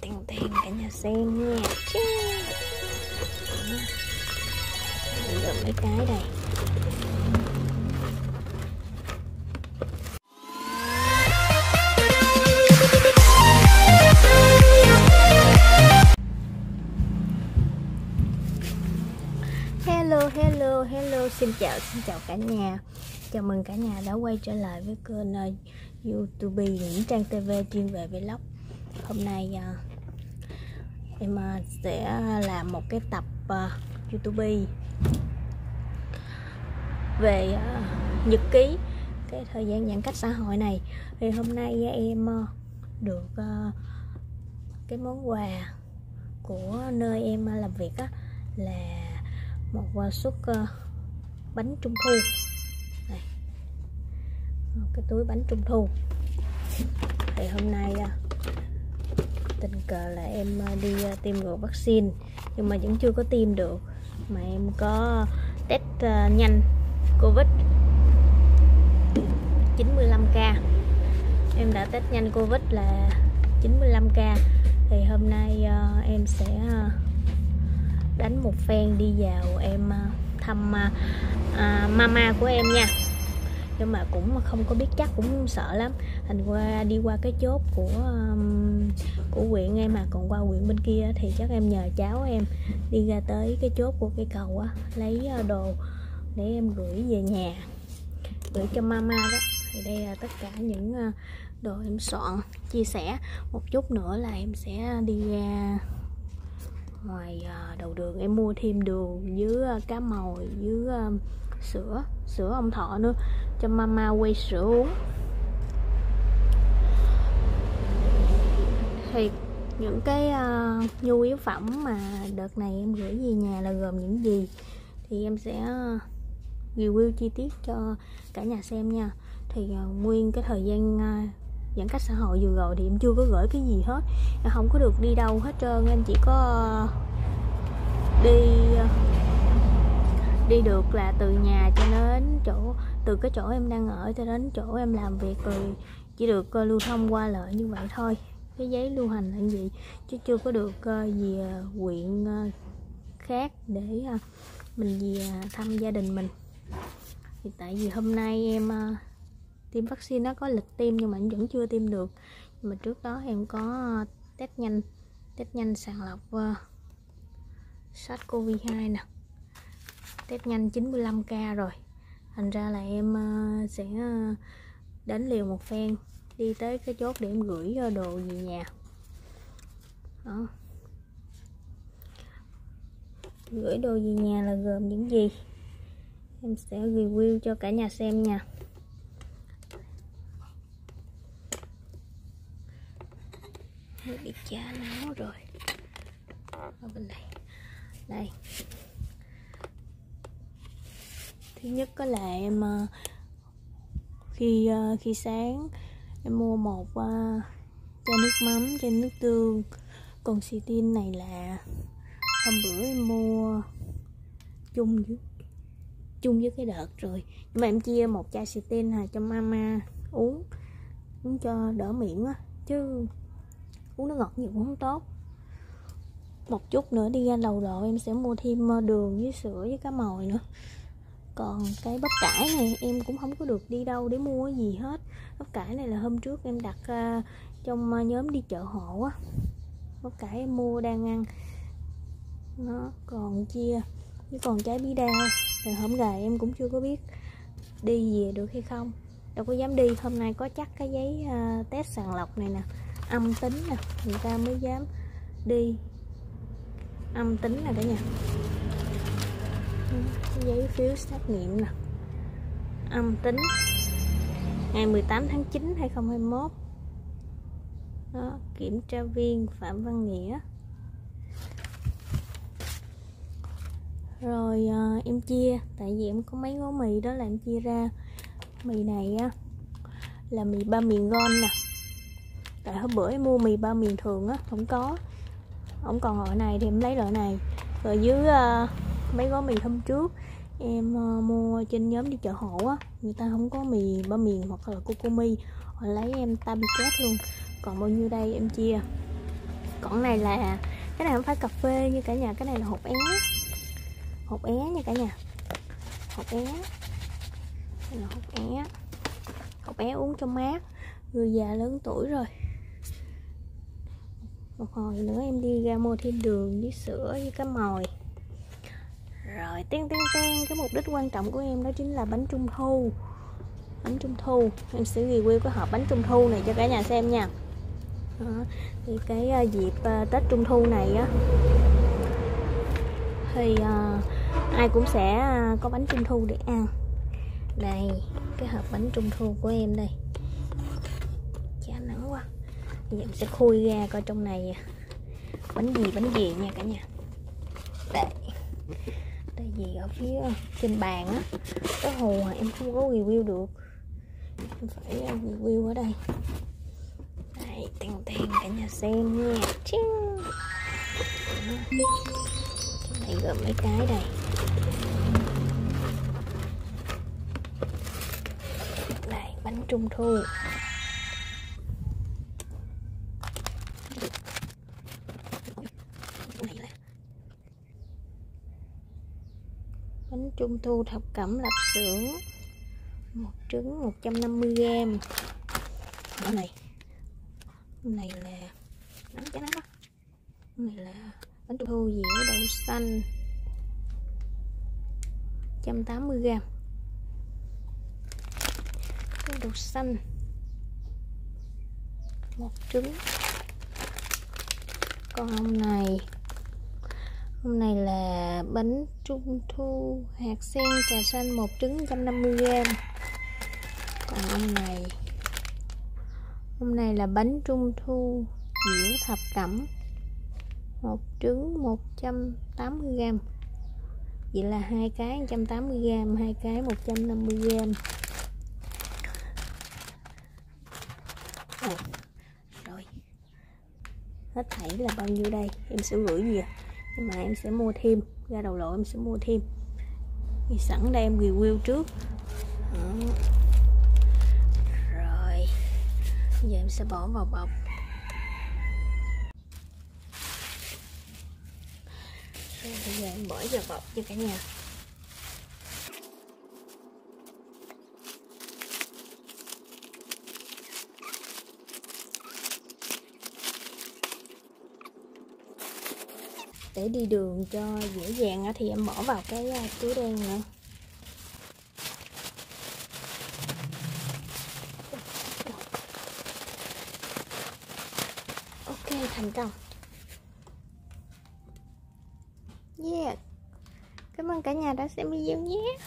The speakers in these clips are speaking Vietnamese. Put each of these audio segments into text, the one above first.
tiền tiền cả nhà xem nha. Chứ. Được mấy cái đây. Hello, hello, hello, xin chào, xin chào cả nhà. Chào mừng cả nhà đã quay trở lại với kênh uh, YouTube Nguyễn Trang TV chuyên về vlog. Hôm nay uh, em à, sẽ làm một cái tập uh, YouTube về uh, nhật ký cái thời gian giãn cách xã hội này. Thì hôm nay em uh, được uh, cái món quà của nơi em uh, làm việc á là một uh, suất uh, bánh trung thu. Này một cái túi bánh trung thu. Thì hôm nay uh, là em ờ, đi ờ, tiêm ngừa vaccine nhưng mà vẫn chưa có tiêm được. Mà em có test ờ, nhanh covid 95k em đã test nhanh covid là 95k thì hôm nay uh, em sẽ uh, đánh một phen đi vào em thăm à, mama của em nha nhưng mà cũng không có biết chắc cũng sợ lắm. Thành qua đi qua cái chốt của um, của huyện em mà còn qua huyện bên kia thì chắc em nhờ cháu em đi ra tới cái chốt của cây cầu á lấy ờ, đồ để em gửi về nhà gửi cho mama đó. Thì đây là tất cả những ờ, đồ em soạn chia sẻ. Một chút nữa là em sẽ đi ra ngoài ờ, đầu đường em mua thêm đường với cá mồi với sữa sữa ông thọ nữa. Cho mama quay sữa uống. Thì những cái uh, nhu yếu phẩm mà đợt này em gửi về nhà là gồm những gì? Thì em sẽ à, review chi tiết cho cả nhà xem nha. Thì uh, nguyên cái thời gian uh, giãn cách xã hội vừa rồi thì em chưa có gửi cái gì hết. Em không có được đi đâu hết trơn. Em chỉ có uh, đi được là từ nhà cho đến chỗ từ cái chỗ em đang ở cho đến chỗ em làm việc rồi chỉ được ờ, lưu thông qua lại như vậy thôi. Cái giấy lưu hành là gì? Chứ chưa có được ờ, về huyện ờ, khác để mình về thăm gia đình mình. Thì tại vì hôm nay em tiêm vaccine nó có lịch tiêm nhưng mà vẫn chưa tiêm được. Nhưng mà trước đó em có test nhanh test nhanh sàng lọc uh, SARS-CoV-2 nè test nhanh 95k rồi. Thành ra là em ờ, sẽ ờ, đánh liều một phen, đi tới cái chốt để em gửi ờ, đồ về nhà. Đó. Gửi đồ về nhà là gồm những gì? Em sẽ review cho cả nhà xem nha. Hơi bị chá náo rồi. Ở bên đây đây. Thứ nhất có là em ờ, khi ờ, khi sáng em mua một ờ, chai nước mắm, chai nước tương. Còn xì tin này là hôm bữa em mua chung với chung với cái đợt rồi. Nhưng mà em chia một chai xì tin hà cho mama uống uống cho đỡ miệng á, chứ uống nó ngọt nhiều cũng không tốt. Một chút nữa đi ra đầu độ em sẽ mua thêm đường với sữa với cá mồi nữa còn cái bắp cải này em cũng không có được đi đâu để mua gì hết. Bắp cải này là hôm trước em đặt uh, trong à, nhóm đi chợ hộ á. Bắp cải em mua đang ăn. Nó còn chia với còn trái bí đao. Rồi hôm gà em cũng chưa có biết đi về được hay không. Đâu có dám đi. Hôm nay có chắc cái giấy uh, test sàng lọc này nè. Âm tính nè. Người ta mới dám đi. Âm tính nè cả nhà giấy phiếu xét nghiệm nè. Âm tính. Ngày 18 tháng 9 2021 đó, kiểm tra viên Phạm Văn Nghĩa. Rồi à, em chia tại vì em có mấy gói mì đó là em chia ra. Mì này á là mì ba miền ngon nè. Tại hôm bữa em mua mì ba miền thường á không có. Không còn loại này thì em lấy loại này. Rồi dưới uh, mấy gói mì hôm trước. Em uh, mua trên nhóm đi chợ hộ á người ta không có mì ba miền hoặc là cocomi họ lấy em tabicat luôn. Còn bao nhiêu đây em chia. Còn này là cái này không phải cà phê như cả nhà cái này là hộp é. Hộp é nha cả nhà. Hộp é. Là hộp é. Hộp é uống cho mát. Người già lớn tuổi rồi. Một hồi nữa em đi ra mua thêm đường với sữa với cái mồi rồi tiên tiên tiên cái mục đích quan trọng của em đó chính là bánh trung thu. Bánh trung thu. Em sẽ review cái hộp bánh trung thu này cho cả nhà xem nha. Đó. thì cái uh, dịp uh, tết trung thu này á thì uh, ai cũng sẽ uh, có bánh trung thu để ăn. Đây cái hộp bánh trung thu của em đây. Chả nắng quá. Giờ em sẽ khui ra coi trong này. Bánh gì bánh gì nha cả nhà. Đây gì ở phía trên bàn á. Cái hồ em không có review được. Em phải ờ, review ở đây. Đây tiền tiền cả nhà xem nha. Ching. này gồm mấy cái đây. Đây, bánh trung thu. Bánh trung thu thập cẩm lạp xưởng. Một trứng 150g ở này. Này là nắng cái nắng đó này là bánh trung thu dĩa đậu xanh. 180g đậu xanh. Một trứng. Con hôm này hôm nay là bánh trung thu, hạt sen trà xanh một trứng 150g còn hôm này hôm nay là bánh trung thu diễu thập cẩm, một trứng 180g vậy là hai cái 180g hai cái 150g rồi. Hết thảy là bao nhiêu đây? Em sẽ gửi gì à? Nhưng mà em sẽ mua thêm. Ra đầu lộ em sẽ mua thêm. Thì sẵn đây em review trước. Đó. rồi. Giờ em sẽ bỏ vào bọc. Rồi, bây giờ em bỏ vào bọc cho cả nhà. Để đi đường cho dễ dàng thì em bỏ vào cái à, túi đen nữa ok, thành công. Yeah. Cảm ơn cả nhà đã xem video nhé.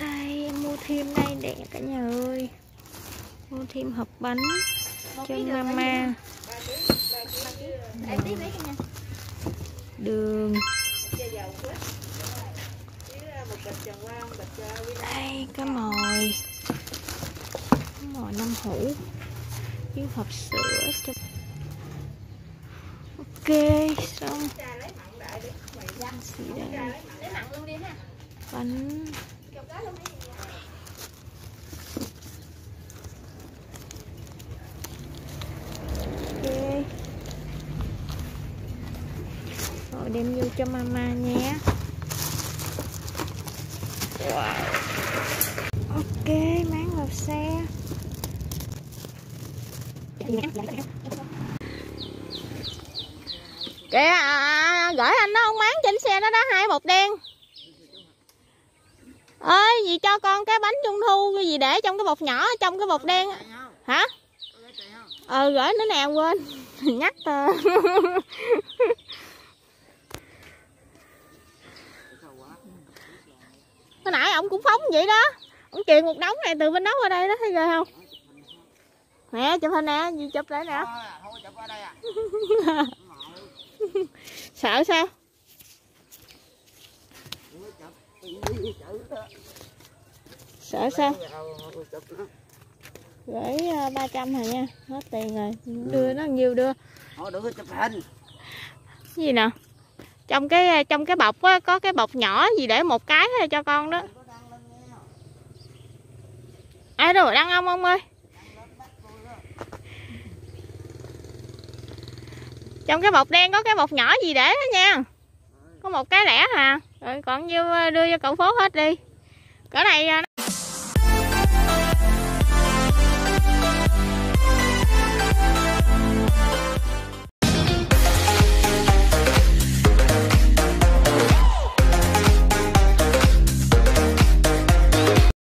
Đây, em mua thêm đây để cả nhà ơi mua thêm hộp bánh cho mama. đường. Đây cái mồi. Cái mồi năm hũ. Với hộp sữa cho ok xong. Bánh ok rồi đem vô cho mama nhé wow. Ok máng vào xe. Kìa à, à, à, à gửi anh nó không máng trên xe nó đó hai bột đen. Ơi gì cho con cái bánh trung thu cái gì để trong cái bột nhỏ trong cái bột đen hả? Ờ gửi nữa nè quên. Nhắc tờ hồi nãy ông cũng phóng vậy đó. Ông truyền một đống này từ bên đó qua đây đó thấy ghê không? Nè chụp hình nè gì chụp lại nè. Sợ sao? Sợ sao? Gửi uh, 300 rồi nha hết tiền rồi. Đưa nó nhiều đưa. Được chụp hình. Gì nè trong cái à, trong cái bọc á, có cái bọc nhỏ gì để một cái thôi cho con đó. Ai rồi đăng ông ông ơi? Trong cái bọc đen có cái bọc nhỏ gì để đó nha. Có một cái lẻ hà. Rồi còn nhiêu à, đưa cho cậu phố hết đi. Cỡ này à,